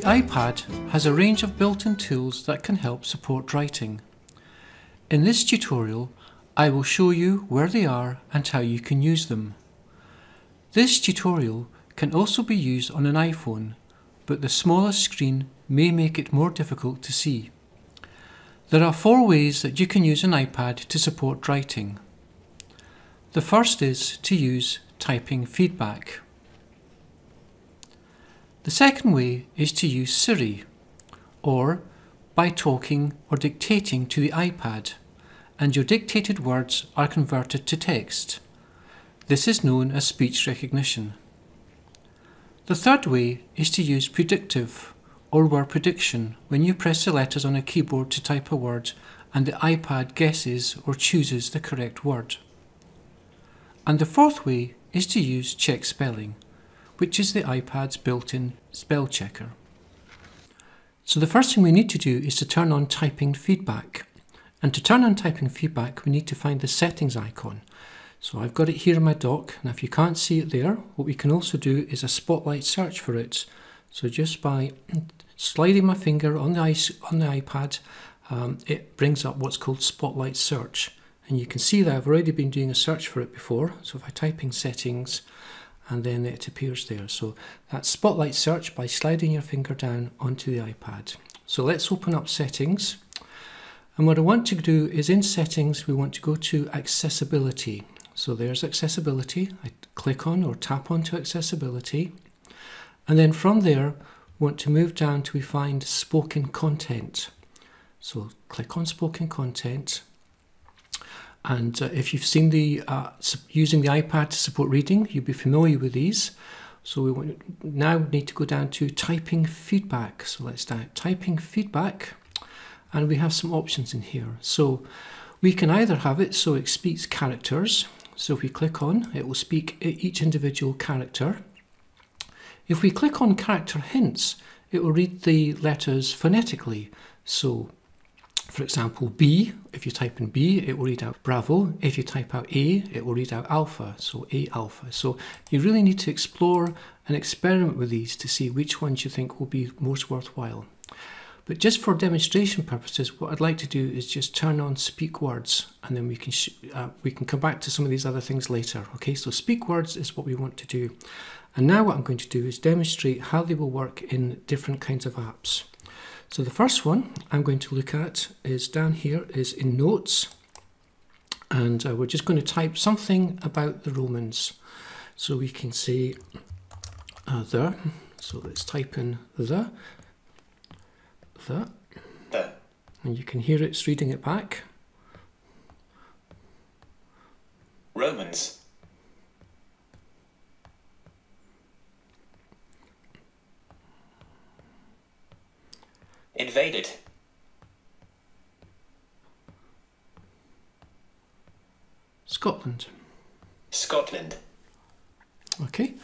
The iPad has a range of built-in tools that can help support writing. In this tutorial, I will show you where they are and how you can use them. This tutorial can also be used on an iPhone, but the smaller screen may make it more difficult to see. There are four ways that you can use an iPad to support writing. The first is to use typing feedback. The second way is to use Siri, or by talking or dictating to the iPad, and your dictated words are converted to text. This is known as speech recognition. The third way is to use predictive or word prediction when you press the letters on a keyboard to type a word and the iPad guesses or chooses the correct word. And the fourth way is to use check spelling, which is the iPad's built-in spell checker. So the first thing we need to do is to turn on typing feedback. And to turn on typing feedback, we need to find the settings icon. So I've got it here in my dock, and if you can't see it there, what we can also do is a spotlight search for it. So just by sliding my finger on the, ice, on the iPad, um, it brings up what's called Spotlight Search. And you can see that I've already been doing a search for it before. So if I type in settings, and then it appears there. So that's Spotlight Search by sliding your finger down onto the iPad. So let's open up settings. And what I want to do is in settings, we want to go to accessibility. So there's accessibility. I click on or tap onto accessibility. And then from there, want to move down to we find spoken content. So click on spoken content. And uh, if you've seen the uh, using the iPad to support reading, you'll be familiar with these. So we want, now need to go down to typing feedback. So let's type typing feedback, and we have some options in here. So we can either have it so it speaks characters. So if we click on, it will speak each individual character. If we click on character hints, it will read the letters phonetically. So, for example, B, if you type in B, it will read out Bravo. If you type out A, it will read out Alpha, so A Alpha. So you really need to explore and experiment with these to see which ones you think will be most worthwhile. But just for demonstration purposes, what I'd like to do is just turn on speak words and then we can, uh, we can come back to some of these other things later. Okay, so speak words is what we want to do. And now what I'm going to do is demonstrate how they will work in different kinds of apps. So the first one I'm going to look at is down here is in notes and uh, we're just going to type something about the Romans. So we can say uh, the, so let's type in the, the, the, and you can hear it's reading it back. Romans. Invaded. Scotland. Scotland. Okay.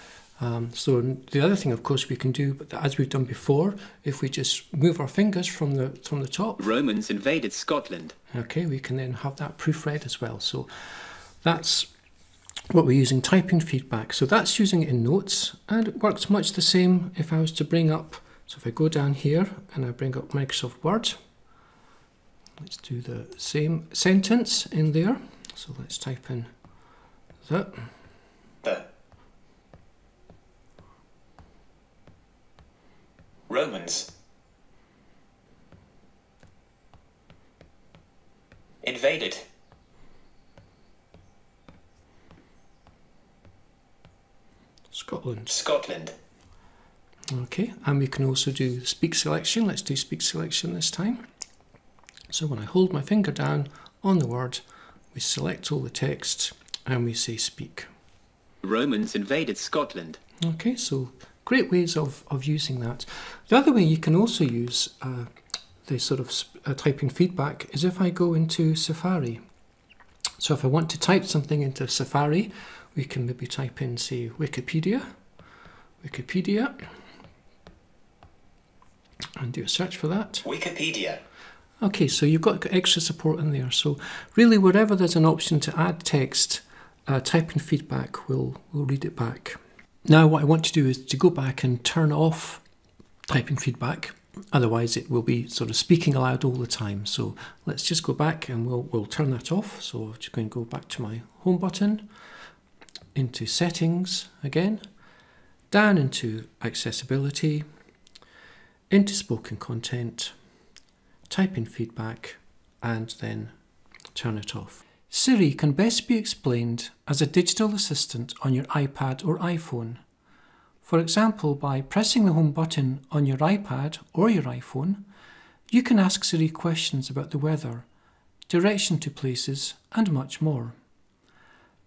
Um, so the other thing, of course, we can do, but as we've done before, if we just move our fingers from the from the top. Romans invaded Scotland. Okay, we can then have that proofread as well. So that's what we're using typing feedback. So that's using it in notes, and it works much the same if I was to bring up so if I go down here and I bring up Microsoft Word, let's do the same sentence in there. So let's type in the. The. Romans. Invaded. Scotland. Scotland. Okay, and we can also do speak selection. Let's do speak selection this time. So when I hold my finger down on the word, we select all the text and we say speak. Romans invaded Scotland. Okay, so great ways of, of using that. The other way you can also use uh, the sort of uh, typing feedback is if I go into Safari. So if I want to type something into Safari, we can maybe type in, say, Wikipedia. Wikipedia and do a search for that. Wikipedia. Okay, so you've got extra support in there. So really, wherever there's an option to add text, uh, typing feedback we'll, we'll read it back. Now, what I want to do is to go back and turn off typing feedback. Otherwise, it will be sort of speaking aloud all the time. So let's just go back and we'll, we'll turn that off. So I'm just going to go back to my home button, into settings again, down into accessibility, into spoken content, type in feedback, and then turn it off. Siri can best be explained as a digital assistant on your iPad or iPhone. For example, by pressing the home button on your iPad or your iPhone, you can ask Siri questions about the weather, direction to places, and much more.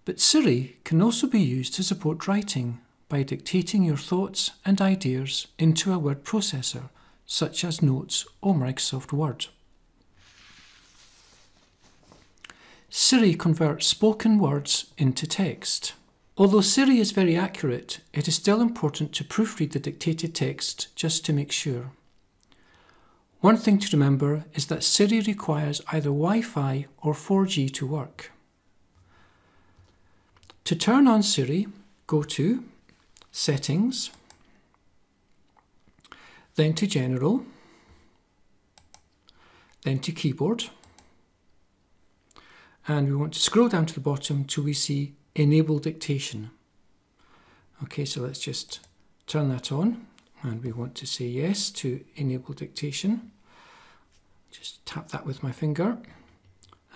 But Siri can also be used to support writing by dictating your thoughts and ideas into a word processor, such as Notes or Microsoft Word. Siri converts spoken words into text. Although Siri is very accurate, it is still important to proofread the dictated text just to make sure. One thing to remember is that Siri requires either Wi Fi or 4G to work. To turn on Siri, go to Settings, then to General, then to Keyboard, and we want to scroll down to the bottom till we see enable dictation. Okay, so let's just turn that on and we want to say yes to enable dictation. Just tap that with my finger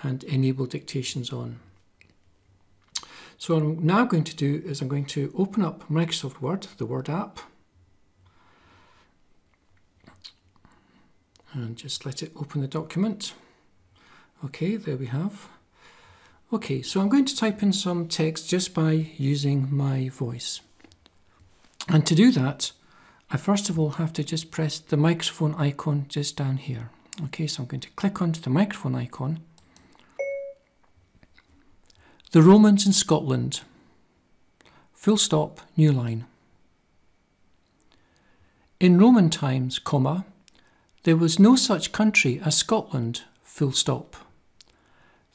and enable dictations on. So what I'm now going to do is I'm going to open up Microsoft Word, the Word app, and just let it open the document. Okay, there we have. Okay, so I'm going to type in some text just by using my voice. And to do that, I first of all have to just press the microphone icon just down here. Okay, so I'm going to click onto the microphone icon. The Romans in Scotland. Full stop, new line. In Roman times, comma, there was no such country as Scotland, full stop.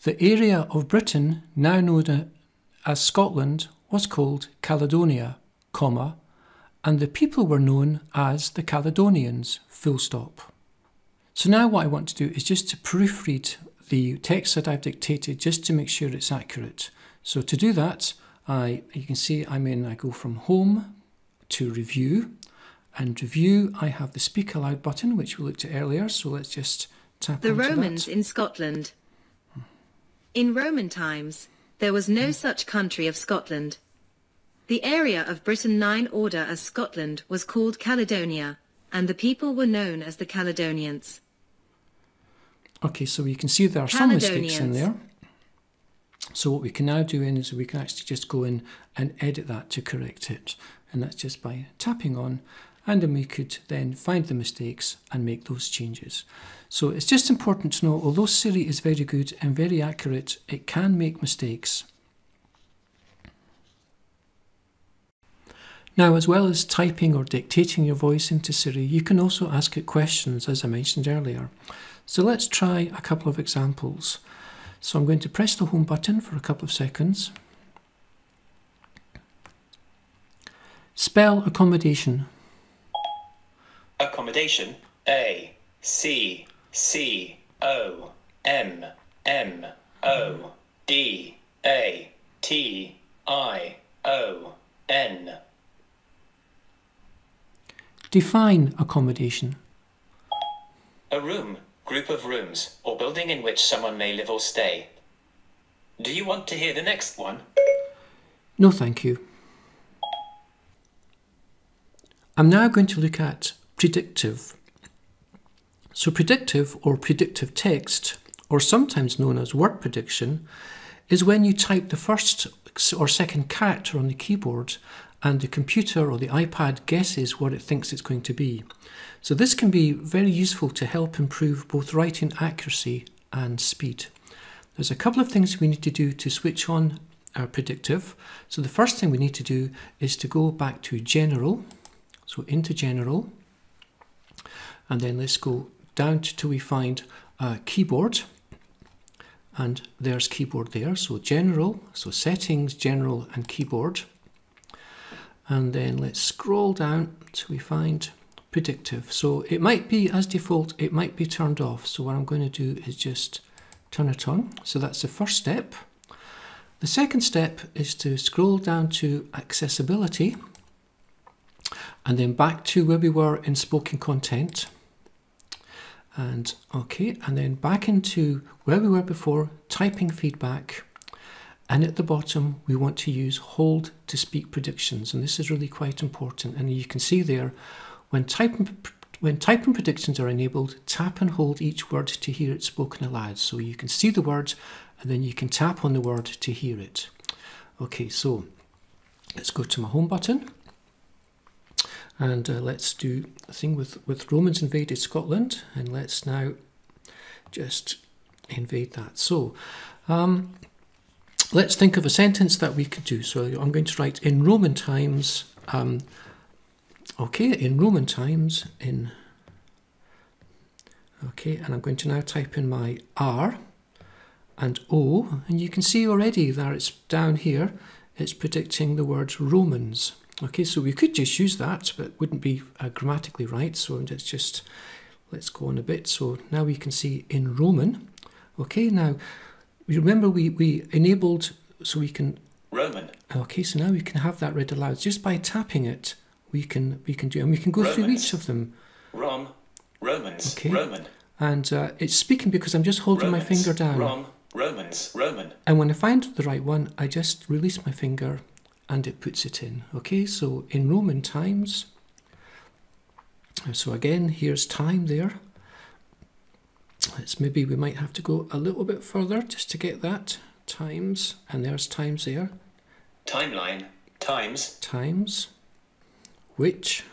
The area of Britain now known as Scotland was called Caledonia, comma, and the people were known as the Caledonians, full stop. So now what I want to do is just to proofread the text that I've dictated just to make sure it's accurate. So to do that, I you can see I'm in, I go from home to review, and review I have the speak aloud button which we looked at earlier, so let's just tap The Romans that. in Scotland. In Roman times, there was no such country of Scotland. The area of Britain nine order as Scotland was called Caledonia, and the people were known as the Caledonians. Okay, so you can see there are some mistakes in there. So what we can now do in is we can actually just go in and edit that to correct it. And that's just by tapping on and then we could then find the mistakes and make those changes. So it's just important to know, although Siri is very good and very accurate, it can make mistakes. Now, as well as typing or dictating your voice into Siri, you can also ask it questions, as I mentioned earlier. So let's try a couple of examples. So I'm going to press the home button for a couple of seconds. Spell accommodation. Accommodation. A. C. C. O. M. M. O. D. A. T. I. O. N. Define accommodation. A room, group of rooms, or building in which someone may live or stay. Do you want to hear the next one? No, thank you. I'm now going to look at predictive. So, predictive or predictive text, or sometimes known as word prediction, is when you type the first or second character on the keyboard and the computer or the iPad guesses what it thinks it's going to be. So, this can be very useful to help improve both writing accuracy and speed. There's a couple of things we need to do to switch on our predictive. So, the first thing we need to do is to go back to General. So, into General, and then let's go down till we find uh, keyboard and there's keyboard there so general so settings general and keyboard and then let's scroll down till we find predictive. So it might be as default, it might be turned off. So what I'm going to do is just turn it on. So that's the first step. The second step is to scroll down to accessibility and then back to where we were in spoken content. And okay, and then back into where we were before, typing feedback. And at the bottom, we want to use hold to speak predictions. And this is really quite important. And you can see there, when typing, when typing predictions are enabled, tap and hold each word to hear it spoken aloud. So you can see the word and then you can tap on the word to hear it. Okay, so let's go to my home button and uh, let's do a thing with, with Romans invaded Scotland and let's now just invade that. So um, let's think of a sentence that we could do. So I'm going to write in Roman times, um, okay, in Roman times, in, okay, and I'm going to now type in my R and O, and you can see already that it's down here, it's predicting the word Romans. Okay, so we could just use that, but it wouldn't be uh, grammatically right, so let's just, let's go on a bit. So now we can see in Roman. Okay, now, remember we, we enabled, so we can... Roman. Okay, so now we can have that read aloud. Just by tapping it, we can we can do, and we can go Romans. through each of them. Rom. Romans. Okay. Roman. And uh, it's speaking because I'm just holding my finger down. Rom. Romans. Roman. And when I find the right one, I just release my finger and it puts it in. Okay, so in Roman times, so again, here's time there. It's maybe we might have to go a little bit further just to get that. Times, and there's times there. Timeline. Times. Times, which,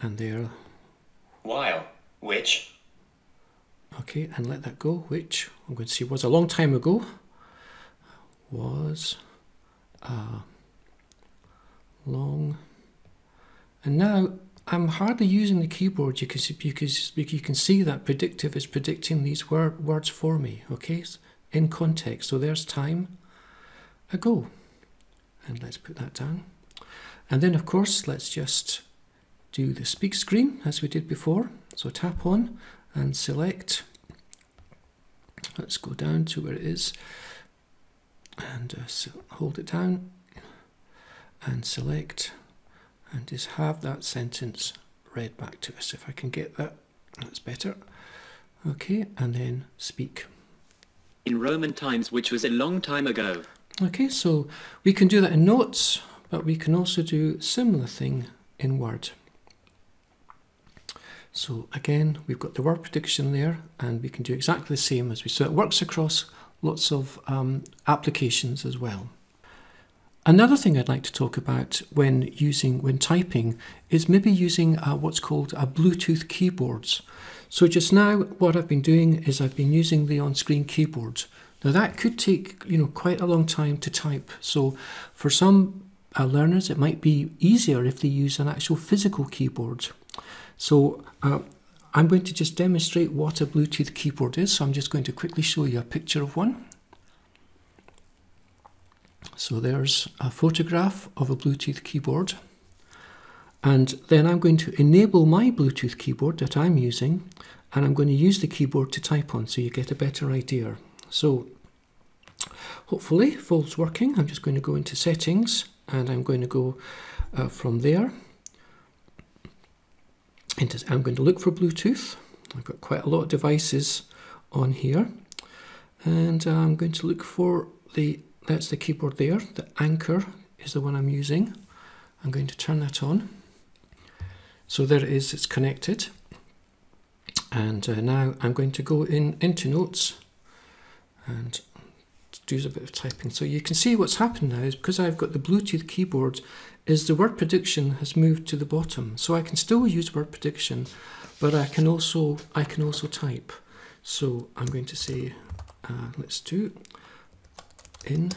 and there, While. Which. okay, and let that go, which I'm going to see was a long time ago. was a long and now I'm hardly using the keyboard you can see, because you can see that predictive is predicting these word, words for me okay? In context. So there's time ago and let's put that down. And then of course let's just do the speak screen as we did before. So tap on and select. Let's go down to where it is and uh, so hold it down and select and just have that sentence read back to us. If I can get that, that's better. Okay, and then speak. in Roman times, which was a long time ago. Okay, so we can do that in notes, but we can also do similar thing in Word. So again, we've got the word prediction there, and we can do exactly the same as we. So it works across lots of um, applications as well. Another thing I'd like to talk about when using when typing is maybe using uh, what's called a Bluetooth keyboards. So just now, what I've been doing is I've been using the on-screen keyboard. Now that could take you know quite a long time to type. So for some uh, learners, it might be easier if they use an actual physical keyboard. So uh, I'm going to just demonstrate what a Bluetooth keyboard is. So I'm just going to quickly show you a picture of one. So there's a photograph of a Bluetooth keyboard. And then I'm going to enable my Bluetooth keyboard that I'm using and I'm going to use the keyboard to type on so you get a better idea. So hopefully Fold's working. I'm just going to go into settings and I'm going to go uh, from there. Into, I'm going to look for Bluetooth. I've got quite a lot of devices on here and I'm going to look for the that's the keyboard there. The Anker is the one I'm using. I'm going to turn that on. So there it is, it's connected. And uh, now I'm going to go in into notes and do a bit of typing. So you can see what's happened now is because I've got the Bluetooth keyboard is the word prediction has moved to the bottom. So I can still use word prediction, but I can also I can also type. So I'm going to say, uh, let's do in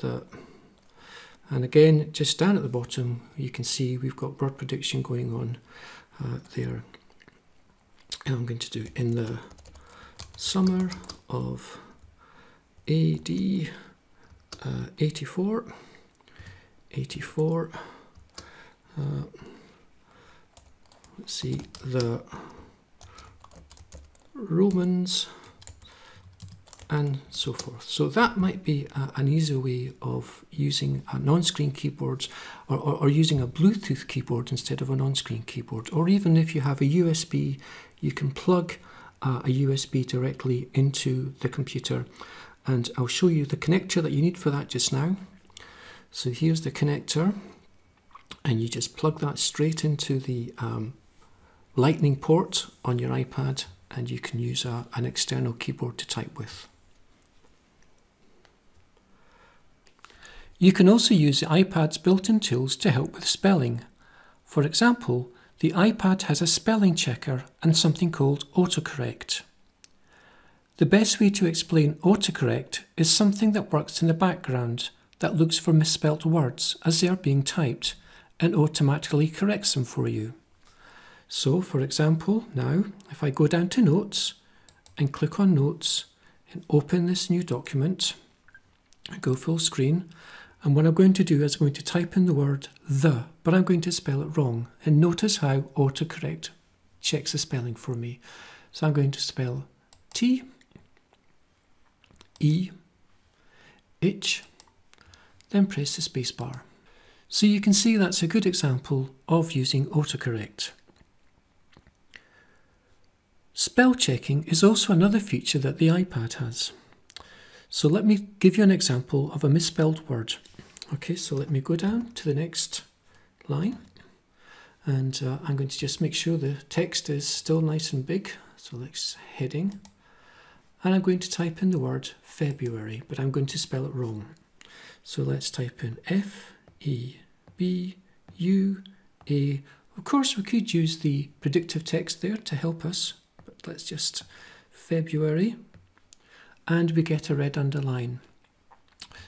the and again just down at the bottom you can see we've got word prediction going on uh, there. And I'm going to do in the summer of AD uh, 84 84 uh, let's see, the Romans and so forth. So that might be a, an easy way of using a non-screen keyboard or, or, or, using a Bluetooth keyboard instead of a non-screen keyboard. Or even if you have a USB, you can plug uh, a USB directly into the computer. And I'll show you the connector that you need for that just now. So here's the connector and you just plug that straight into the um, lightning port on your iPad and you can use a, an external keyboard to type with. You can also use the iPad's built-in tools to help with spelling. For example, the iPad has a spelling checker and something called autocorrect. The best way to explain autocorrect is something that works in the background that looks for misspelt words as they are being typed and automatically corrects them for you. So, for example, now if I go down to Notes and click on Notes and open this new document, I go full screen, and what I'm going to do is I'm going to type in the word the, but I'm going to spell it wrong. And notice how autocorrect checks the spelling for me. So I'm going to spell T, E, H, then press the spacebar. So you can see that's a good example of using autocorrect. Spell checking is also another feature that the iPad has. So let me give you an example of a misspelled word. Okay, so let me go down to the next line and uh, I'm going to just make sure the text is still nice and big. So let's heading and I'm going to type in the word February, but I'm going to spell it wrong. So let's type in F E B U A. Of course, we could use the predictive text there to help us, but let's just February, and we get a red underline.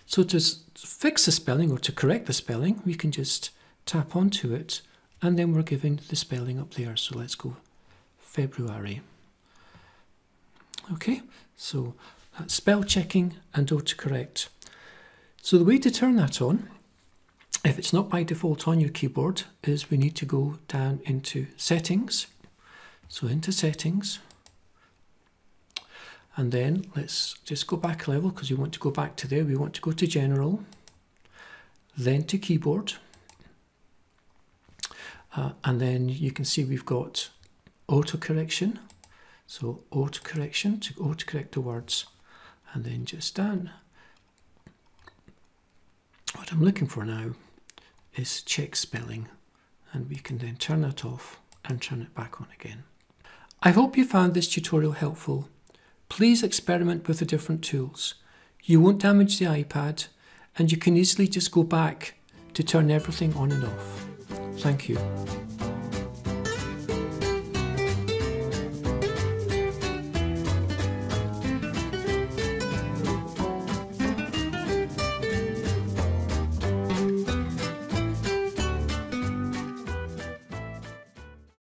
So to fix the spelling or to correct the spelling, we can just tap onto it, and then we're given the spelling up there. So let's go February. Okay, so that's spell checking and autocorrect. So the way to turn that on if it's not by default on your keyboard, is we need to go down into settings. So into settings. And then let's just go back a level because we want to go back to there. We want to go to general, then to keyboard. Uh, and then you can see we've got auto correction. So auto correction to auto correct the words and then just down. What I'm looking for now is check spelling and we can then turn that off and turn it back on again. I hope you found this tutorial helpful. Please experiment with the different tools. You won't damage the iPad and you can easily just go back to turn everything on and off. Thank you.